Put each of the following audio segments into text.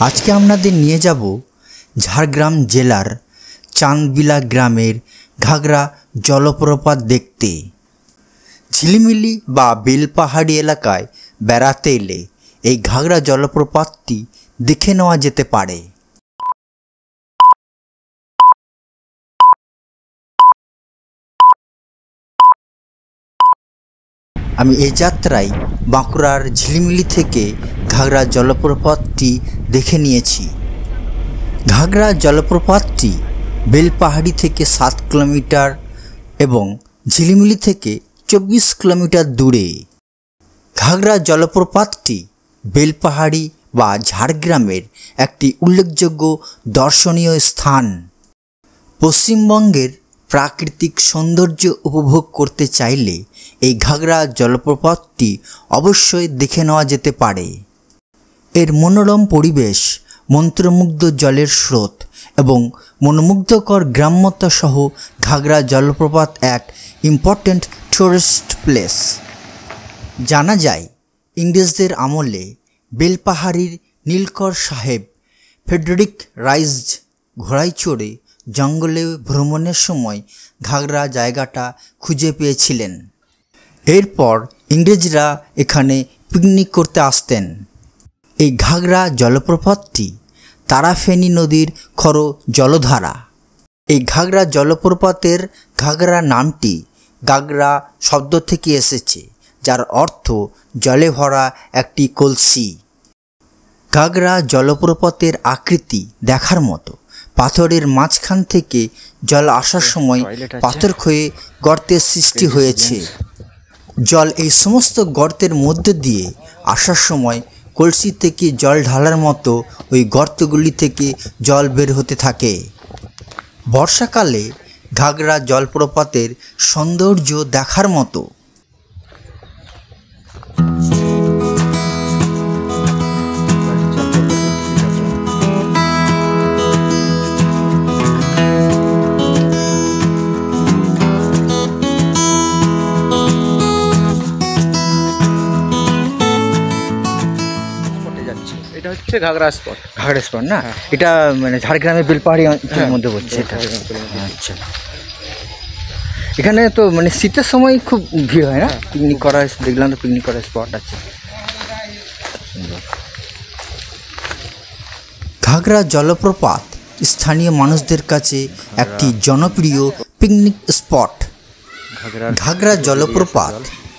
আজকে আপনাদের নিয়ে যাব ঝাড়গ্রাম জেলার চাঁদবিলা গ্রামের ঘাগরা জলপ্রপাত দেখতে। ঝিলিমিলি বা বেলপাহাড়ি এলাকায় বেড়াতে এলে এই ঘাগরা জলপ্রপাতটি দেখে নেওয়া যেতে পারে। আমি এই যাত্রায় বাঁকুড়ার ঝিলিমিলি থেকে ঘাগরা জলপ্রপাতটি দেখে নিয়েছি। ঘাগরা জলপ্রপাতটি বেলপাহাড়ি থেকে সাত কিলোমিটার এবং ঝিলিমিলি থেকে চব্বিশ কিলোমিটার দূরে। ঘাগরা জলপ্রপাতটি বেলপাহাড়ি বা ঝাড়গ্রামের একটি উল্লেখযোগ্য দর্শনীয় স্থান। পশ্চিমবঙ্গের প্রাকৃতিক সৌন্দর্য উপভোগ করতে চাইলে এই ঘাগরা জলপ্রপাতটি অবশ্যই দেখে নেওয়া যেতে পারে। এর মনোরম পরিবেশ, মন্ত্রমুগ্ধ জলের স্রোত এবং মনোমুগ্ধকর গ্রাম্যতা সহ ঘাগরা জলপ্রপাত এক ইম্পর্ট্যান্ট টুরিস্ট প্লেস জানা যায়, ইংরেজদের আমলে বেলপাহাড়ির নীলকর সাহেব ফেডরিক রাইজ ঘোড়ায় চড়ে জঙ্গলে ভ্রমণের সময় ঘাগরা জায়গাটা খুঁজে পেয়েছিলেন। এরপর ইংরেজরা এখানে পিকনিক করতে আসতেন। এই ঘাগরা জলপ্রপাতটি তারাফেনী নদীর খর জলধারা। এই ঘাগরা জলপ্রপাতের ঘাগরা নামটি গাগরা শব্দ থেকে এসেছে, যার অর্থ জলে ভরা একটি কলসি। ঘাগরা জলপ্রপাতের আকৃতি দেখার মতো। পাথরের মাঝখান থেকে জল আসার সময় পাথর ক্ষয়ে গর্তের সৃষ্টি হয়েছে। জল এই সমস্ত গর্তের মধ্যে দিয়ে আসার সময় কলসি থেকে জল ঢালার মতো ওই গর্তগুলি থেকে জল বের হতে থাকে। বর্ষাকালে ঘাগরা জলপ্রপাতের সৌন্দর্য দেখার মতো হচ্ছে ঘাগরা স্পট। ঘাগড়া স্পট না? এটা মানে ঝাড়গ্রামের বেলপাহাড়ি অঞ্চলের মধ্যে পড়ছে এটা। আচ্ছা। এখানে তো মানে শীতের সময় খুব ভিড় হয় না? পিকনিক করার দেখলাম তো পিকনিক করার স্পট আছে। ঘাগরা জলপ্রপাত স্থানীয় মানুষদের কাছে একটি জনপ্রিয় পিকনিক স্পট। ঘাগরা জলপ্রপাত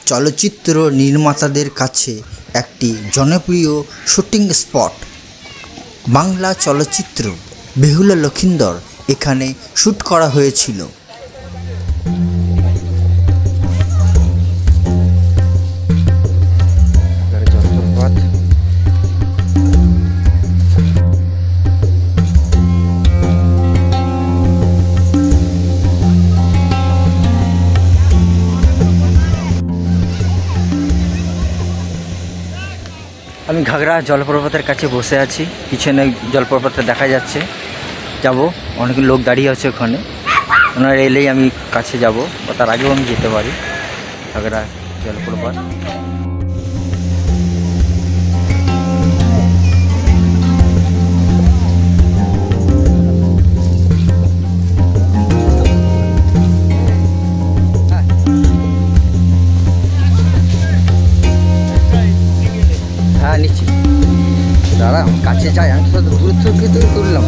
চলচ্চিত্র নির্মাতাদের কাছে একটি জনপ্রিয় শুটিং স্পট। বাংলা চলচ্চিত্র বেহুলা লক্ষিন্দর এখানে শ্যুট করা হয়েছিল। আমি ঘাগরা জলপ্রপাতের কাছে বসে আছি। পিছনে জলপ্রপাতটা দেখা যাচ্ছে। যাব। অনেক লোক দাঁড়িয়ে আছে ওখানে। ওনারা এলেই আমি কাছে যাব, বা তার আগেও আমি যেতে পারি। ঘাগরা জলপ্রপাত। কাছে যাই আমি তো দূর থেকে তুললাম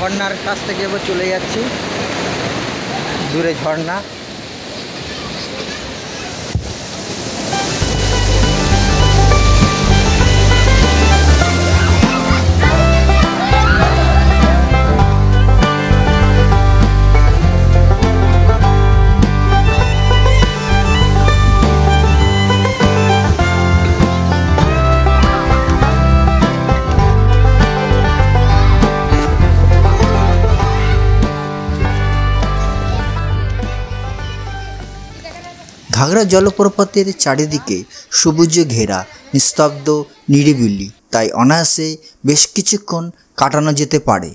ঝর্নার কাছ থেকে এবার চলে যাচ্ছি। দূরে ঝর্ণা। ঘাগড়া জলপ্রপাতের চারিদিকে সবুজে ঘেরা, নিস্তব্ধ, নিরিবিলি। তাই অনায়াসে বেশ কিছুক্ষণ কাটানো যেতে পারে।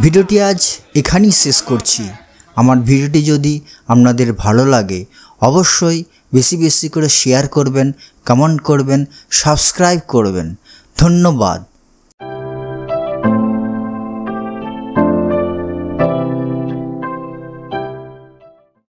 ভিডিওটি আজ এখানেই শেষ করছি। আমার ভিডিওটি যদি আপনাদের ভালো লাগে, অবশ্যই বেশি বেশি করে শেয়ার করবেন কমেন্ট করবেন সাবস্ক্রাইব করবেন। ধন্যবাদ।